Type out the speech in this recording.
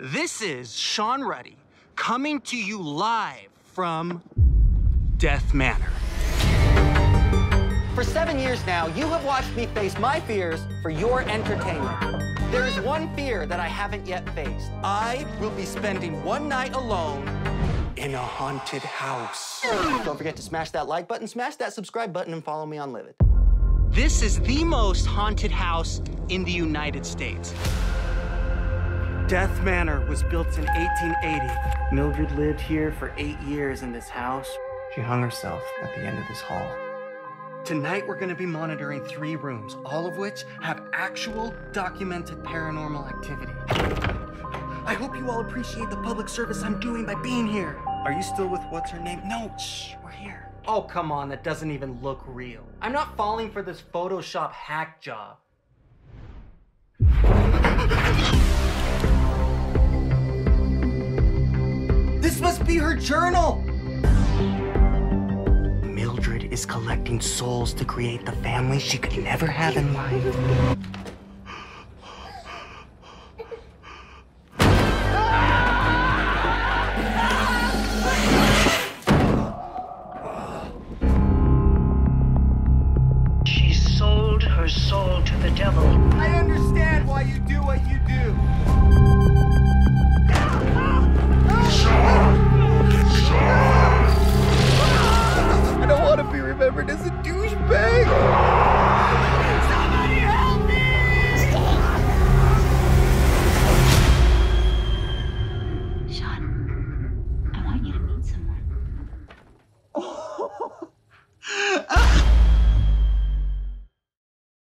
This is Sean Ruddy coming to you live from Death Manor. For seven years now, you have watched me face my fears for your entertainment. There is one fear that I haven't yet faced. I will be spending one night alone in a haunted house. Don't forget to smash that like button, smash that subscribe button, and follow me on Livid. This is the most haunted house in the United States. Death Manor was built in 1880. Mildred lived here for eight years in this house. She hung herself at the end of this hall. Tonight, we're going to be monitoring three rooms, all of which have actual documented paranormal activity. I hope you all appreciate the public service I'm doing by being here. Are you still with what's her name? No, shh, we're here. Oh, come on, that doesn't even look real. I'm not falling for this Photoshop hack job. be her journal! Mildred is collecting souls to create the family she could never have in life. soul to the devil. I understand.